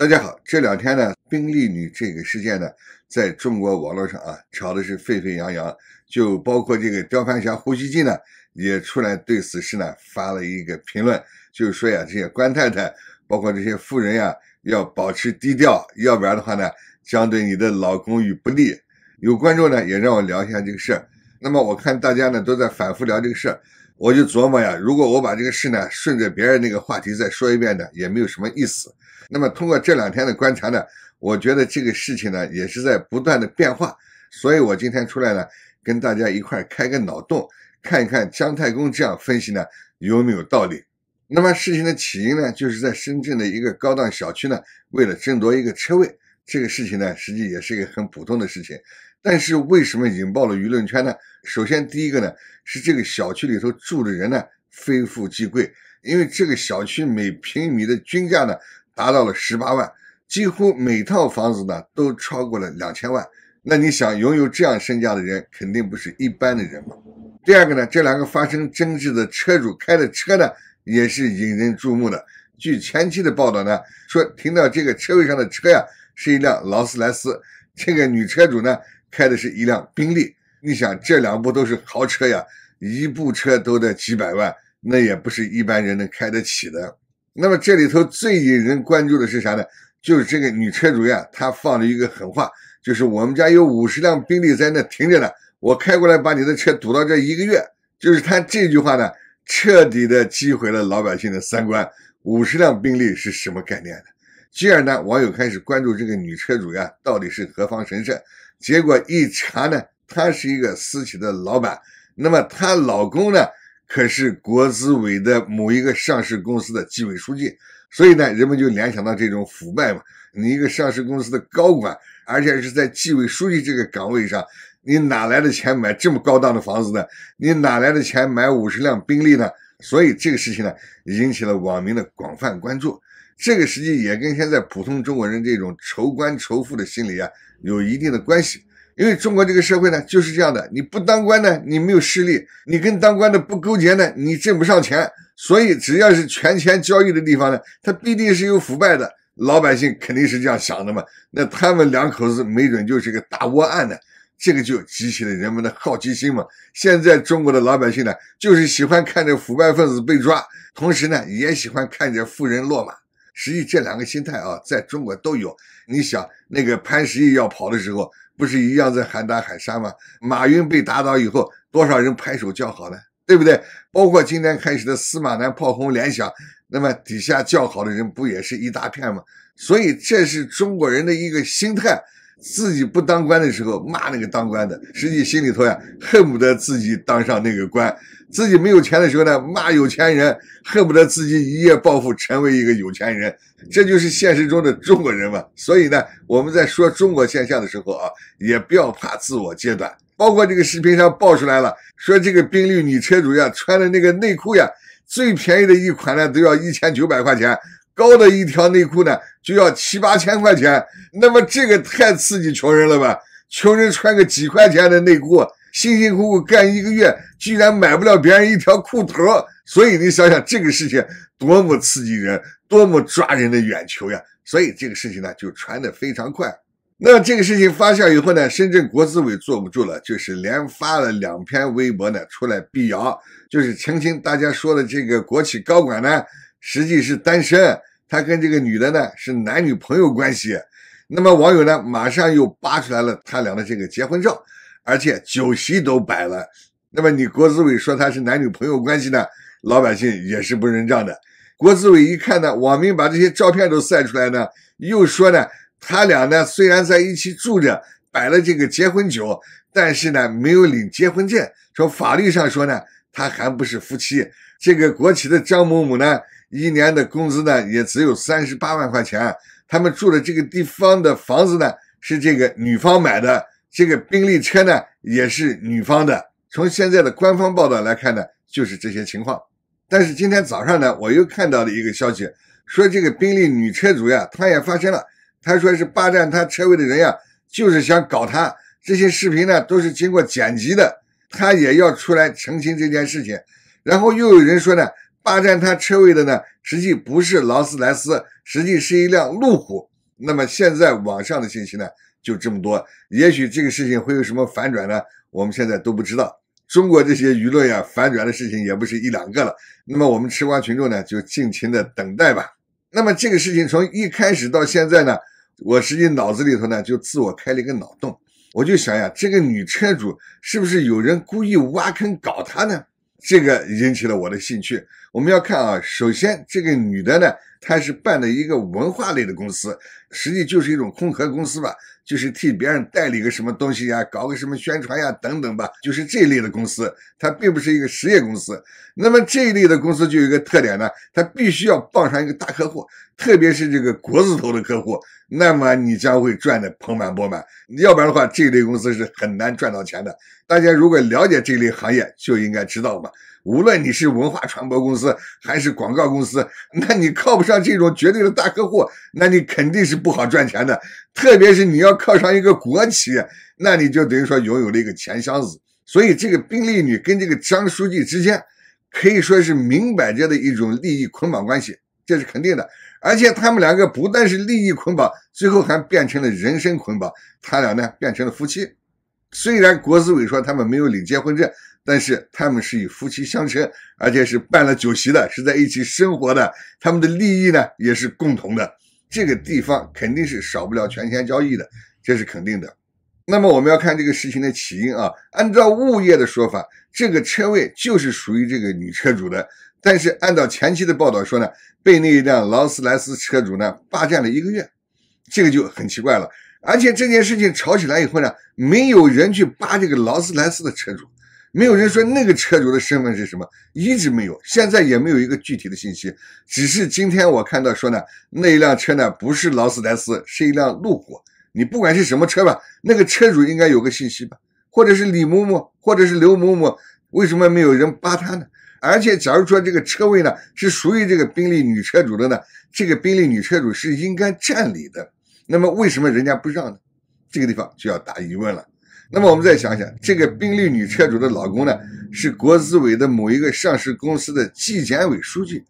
大家好，这两天呢，宾利女这个事件呢，在中国网络上啊，吵的是沸沸扬扬。就包括这个刁帆侠胡锡进呢，也出来对此事呢发了一个评论，就是说呀，这些官太太，包括这些富人呀，要保持低调，要不然的话呢，将对你的老公与不利。有观众呢也让我聊一下这个事儿。那么我看大家呢都在反复聊这个事儿，我就琢磨呀，如果我把这个事呢顺着别人那个话题再说一遍呢，也没有什么意思。那么通过这两天的观察呢，我觉得这个事情呢也是在不断的变化，所以我今天出来呢，跟大家一块开个脑洞，看一看姜太公这样分析呢有没有道理。那么事情的起因呢，就是在深圳的一个高档小区呢，为了争夺一个车位，这个事情呢，实际也是一个很普通的事情。但是为什么引爆了舆论圈呢？首先第一个呢，是这个小区里头住的人呢非富即贵，因为这个小区每平米的均价呢。达到了十八万，几乎每套房子呢都超过了两千万。那你想拥有这样身价的人，肯定不是一般的人嘛。第二个呢，这两个发生争执的车主开的车呢，也是引人注目的。据前期的报道呢，说停到这个车位上的车呀，是一辆劳斯莱斯，这个女车主呢开的是一辆宾利。你想，这两部都是豪车呀，一部车都得几百万，那也不是一般人能开得起的。那么这里头最引人关注的是啥呢？就是这个女车主呀，她放了一个狠话，就是我们家有五十辆宾利在那停着呢，我开过来把你的车堵到这一个月。就是她这句话呢，彻底的击毁了老百姓的三观。五十辆宾利是什么概念呢？继而呢，网友开始关注这个女车主呀，到底是何方神圣？结果一查呢，她是一个私企的老板，那么她老公呢？可是国资委的某一个上市公司的纪委书记，所以呢，人们就联想到这种腐败嘛。你一个上市公司的高管，而且是在纪委书记这个岗位上，你哪来的钱买这么高档的房子呢？你哪来的钱买五十辆宾利呢？所以这个事情呢，引起了网民的广泛关注。这个实际也跟现在普通中国人这种仇官仇富的心理啊，有一定的关系。因为中国这个社会呢就是这样的，你不当官呢，你没有势力；你跟当官的不勾结呢，你挣不上钱。所以只要是权钱交易的地方呢，它必定是有腐败的。老百姓肯定是这样想的嘛。那他们两口子没准就是个大窝案呢，这个就激起了人们的好奇心嘛。现在中国的老百姓呢，就是喜欢看着腐败分子被抓，同时呢，也喜欢看着富人落马。实际这两个心态啊，在中国都有。你想，那个潘石屹要跑的时候。不是一样在喊打喊杀吗？马云被打倒以后，多少人拍手叫好呢？对不对？包括今天开始的司马南炮轰联想，那么底下叫好的人不也是一大片吗？所以这是中国人的一个心态。自己不当官的时候骂那个当官的，实际心里头呀恨不得自己当上那个官；自己没有钱的时候呢骂有钱人，恨不得自己一夜暴富成为一个有钱人。这就是现实中的中国人嘛。所以呢，我们在说中国现象的时候啊，也不要怕自我揭短。包括这个视频上爆出来了，说这个宾利女车主呀穿的那个内裤呀，最便宜的一款呢都要一千九百块钱。高的一条内裤呢，就要七八千块钱，那么这个太刺激穷人了吧？穷人穿个几块钱的内裤，辛辛苦苦干一个月，居然买不了别人一条裤头，所以你想想这个事情多么刺激人，多么抓人的眼球呀！所以这个事情呢就传得非常快。那这个事情发酵以后呢，深圳国资委坐不住了，就是连发了两篇微博呢出来辟谣，就是澄清大家说的这个国企高管呢实际是单身。他跟这个女的呢是男女朋友关系，那么网友呢马上又扒出来了他俩的这个结婚照，而且酒席都摆了。那么你国资委说他是男女朋友关系呢，老百姓也是不认账的。国资委一看呢，网民把这些照片都晒出来呢，又说呢他俩呢虽然在一起住着，摆了这个结婚酒，但是呢没有领结婚证。说法律上说呢，他还不是夫妻。这个国企的张某某呢。一年的工资呢，也只有三十八万块钱。他们住的这个地方的房子呢，是这个女方买的。这个宾利车呢，也是女方的。从现在的官方报道来看呢，就是这些情况。但是今天早上呢，我又看到了一个消息，说这个宾利女车主呀，她也发声了。她说是霸占她车位的人呀，就是想搞她。这些视频呢，都是经过剪辑的。她也要出来澄清这件事情。然后又有人说呢。霸占她车位的呢，实际不是劳斯莱斯，实际是一辆路虎。那么现在网上的信息呢就这么多，也许这个事情会有什么反转呢？我们现在都不知道。中国这些舆论呀，反转的事情也不是一两个了。那么我们吃瓜群众呢，就尽情的等待吧。那么这个事情从一开始到现在呢，我实际脑子里头呢就自我开了一个脑洞，我就想呀，这个女车主是不是有人故意挖坑搞她呢？这个引起了我的兴趣。我们要看啊，首先这个女的呢，她是办的一个文化类的公司，实际就是一种空壳公司吧。就是替别人代理个什么东西呀，搞个什么宣传呀，等等吧，就是这一类的公司，它并不是一个实业公司。那么这一类的公司就有一个特点呢，它必须要傍上一个大客户，特别是这个国字头的客户，那么你将会赚得盆满钵满。要不然的话，这类公司是很难赚到钱的。大家如果了解这类行业，就应该知道嘛。无论你是文化传播公司还是广告公司，那你靠不上这种绝对的大客户，那你肯定是不好赚钱的。特别是你要靠上一个国企，那你就等于说拥有了一个钱箱子。所以这个宾利女跟这个张书记之间，可以说是明摆着的一种利益捆绑关系，这是肯定的。而且他们两个不但是利益捆绑，最后还变成了人身捆绑，他俩呢变成了夫妻。虽然国资委说他们没有领结婚证。但是他们是以夫妻相称，而且是办了酒席的，是在一起生活的，他们的利益呢也是共同的。这个地方肯定是少不了权钱交易的，这是肯定的。那么我们要看这个事情的起因啊，按照物业的说法，这个车位就是属于这个女车主的，但是按照前期的报道说呢，被那一辆劳斯莱斯车主呢霸占了一个月，这个就很奇怪了。而且这件事情吵起来以后呢，没有人去扒这个劳斯莱斯的车主。没有人说那个车主的身份是什么，一直没有，现在也没有一个具体的信息。只是今天我看到说呢，那一辆车呢不是劳斯莱斯，是一辆路虎。你不管是什么车吧，那个车主应该有个信息吧，或者是李某某，或者是刘某某，为什么没有人扒他呢？而且，假如说这个车位呢是属于这个宾利女车主的呢，这个宾利女车主是应该占理的，那么为什么人家不让呢？这个地方就要打疑问了。那么我们再想想，这个宾利女车主的老公呢，是国资委的某一个上市公司的纪检委书记。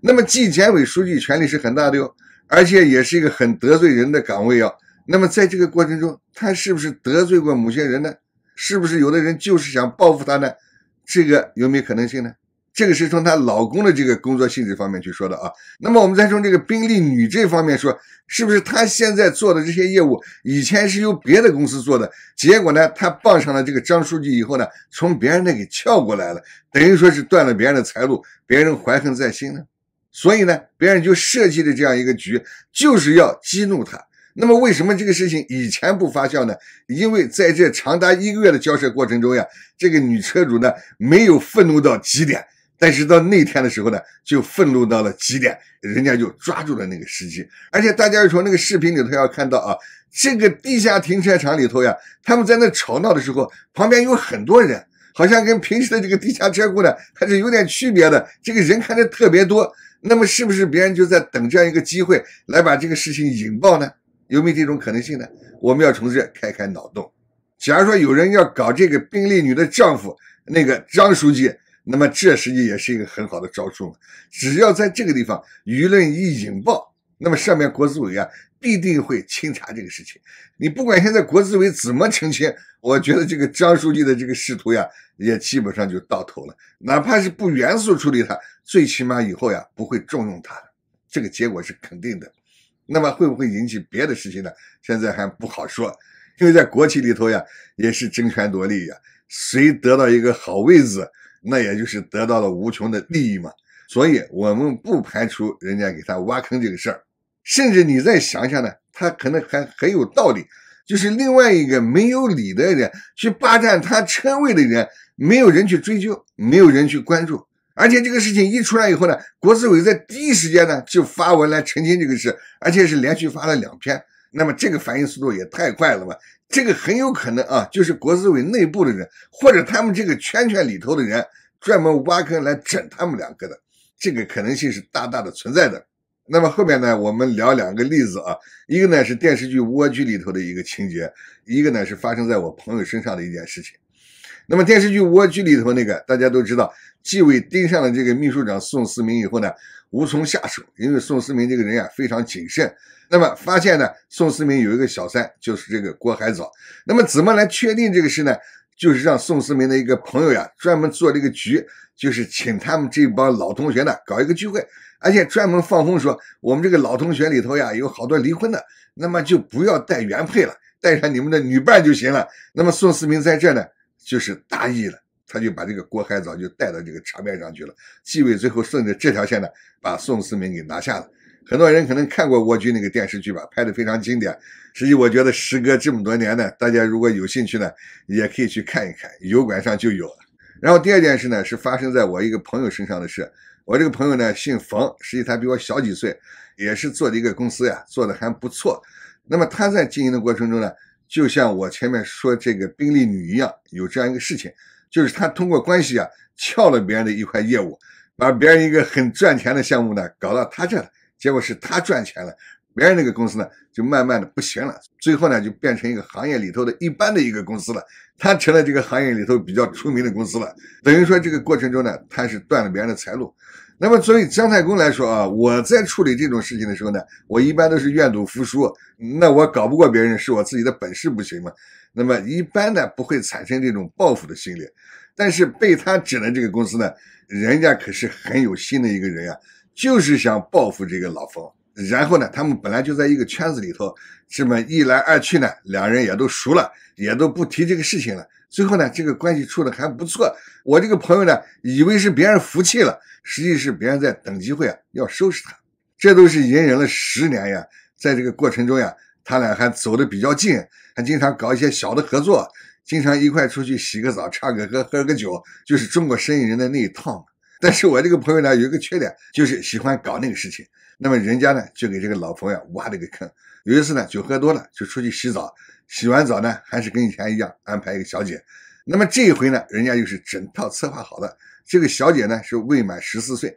那么纪检委书记权力是很大的哟，而且也是一个很得罪人的岗位哟。那么在这个过程中，他是不是得罪过某些人呢？是不是有的人就是想报复他呢？这个有没有可能性呢？这个是从她老公的这个工作性质方面去说的啊。那么我们再从这个宾利女这方面说，是不是她现在做的这些业务以前是由别的公司做的？结果呢，她傍上了这个张书记以后呢，从别人那给撬过来了，等于说是断了别人的财路，别人怀恨在心呢。所以呢，别人就设计的这样一个局，就是要激怒她。那么为什么这个事情以前不发酵呢？因为在这长达一个月的交涉过程中呀，这个女车主呢没有愤怒到极点。但是到那天的时候呢，就愤怒到了极点，人家就抓住了那个时机。而且大家从那个视频里头要看到啊，这个地下停车场里头呀，他们在那吵闹的时候，旁边有很多人，好像跟平时的这个地下车库呢还是有点区别的。这个人看着特别多，那么是不是别人就在等这样一个机会来把这个事情引爆呢？有没有这种可能性呢？我们要从这开开脑洞。假如说有人要搞这个宾利女的丈夫那个张书记。那么这实际也是一个很好的招数嘛，只要在这个地方舆论一引爆，那么上面国资委啊必定会清查这个事情。你不管现在国资委怎么澄清，我觉得这个张书记的这个仕途呀，也基本上就到头了。哪怕是不严肃处理他，最起码以后呀不会重用他，这个结果是肯定的。那么会不会引起别的事情呢？现在还不好说，因为在国企里头呀也是争权夺利呀，谁得到一个好位子。那也就是得到了无穷的利益嘛，所以我们不排除人家给他挖坑这个事儿，甚至你再想想呢，他可能还很有道理，就是另外一个没有理的人去霸占他车位的人，没有人去追究，没有人去关注，而且这个事情一出来以后呢，国资委在第一时间呢就发文来澄清这个事，而且是连续发了两篇，那么这个反应速度也太快了吧。这个很有可能啊，就是国资委内部的人，或者他们这个圈圈里头的人，专门挖坑来整他们两个的，这个可能性是大大的存在的。那么后面呢，我们聊两个例子啊，一个呢是电视剧《蜗居》里头的一个情节，一个呢是发生在我朋友身上的一件事情。那么电视剧《蜗居》里头那个，大家都知道，纪委盯上了这个秘书长宋思明以后呢，无从下手，因为宋思明这个人啊非常谨慎。那么发现呢，宋思明有一个小三，就是这个郭海藻。那么怎么来确定这个事呢？就是让宋思明的一个朋友呀，专门做这个局，就是请他们这帮老同学呢搞一个聚会，而且专门放风说，我们这个老同学里头呀有好多离婚的，那么就不要带原配了，带上你们的女伴就行了。那么宋思明在这呢，就是大意了，他就把这个郭海藻就带到这个场面上去了。纪委最后顺着这条线呢，把宋思明给拿下了。很多人可能看过蜗居那个电视剧吧，拍的非常经典。实际我觉得时隔这么多年呢，大家如果有兴趣呢，也可以去看一看，油管上就有了。然后第二件事呢，是发生在我一个朋友身上的事。我这个朋友呢姓冯，实际他比我小几岁，也是做的一个公司呀，做的还不错。那么他在经营的过程中呢，就像我前面说这个宾利女一样，有这样一个事情，就是他通过关系啊，撬了别人的一块业务，把别人一个很赚钱的项目呢，搞到他这了。结果是他赚钱了，别人那个公司呢就慢慢的不行了，最后呢就变成一个行业里头的一般的一个公司了，他成了这个行业里头比较出名的公司了。等于说这个过程中呢，他是断了别人的财路。那么作为姜太公来说啊，我在处理这种事情的时候呢，我一般都是愿赌服输。那我搞不过别人，是我自己的本事不行嘛？那么一般呢不会产生这种报复的心理。但是被他整的这个公司呢，人家可是很有心的一个人呀。就是想报复这个老冯，然后呢，他们本来就在一个圈子里头，这么一来二去呢，两人也都熟了，也都不提这个事情了。最后呢，这个关系处的还不错。我这个朋友呢，以为是别人服气了，实际是别人在等机会啊，要收拾他。这都是隐忍了十年呀，在这个过程中呀，他俩还走得比较近，还经常搞一些小的合作，经常一块出去洗个澡、唱个歌、喝个酒，就是中国生意人的那一套嘛。但是我这个朋友呢，有一个缺点，就是喜欢搞那个事情。那么人家呢，就给这个老冯呀挖了个坑。有一次呢，酒喝多了，就出去洗澡。洗完澡呢，还是跟以前一样安排一个小姐。那么这一回呢，人家又是整套策划好的。这个小姐呢是未满十四岁，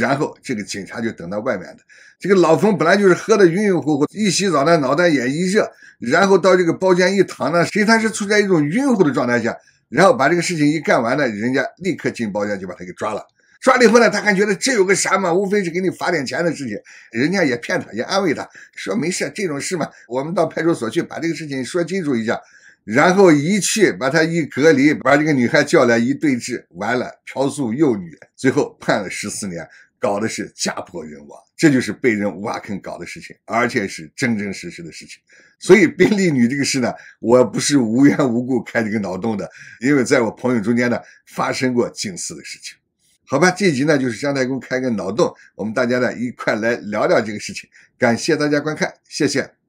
然后这个警察就等到外面的。这个老冯本来就是喝得晕晕乎乎，一洗澡呢，脑袋也一热，然后到这个包间一躺呢，实际他是处在一种晕乎的状态下，然后把这个事情一干完呢，人家立刻进包间就把他给抓了。抓了以后呢，他还觉得这有个啥嘛，无非是给你罚点钱的事情。人家也骗他，也安慰他说没事，这种事嘛，我们到派出所去把这个事情说清楚一下。然后一去把他一隔离，把这个女孩叫来一对质，完了嫖宿幼女，最后判了十四年，搞的是家破人亡。这就是被人挖坑搞的事情，而且是真真实实的事情。所以宾利女这个事呢，我不是无缘无故开这个脑洞的，因为在我朋友中间呢发生过近似的事情。好吧，这集呢就是姜太公开个脑洞，我们大家呢一块来聊聊这个事情。感谢大家观看，谢谢。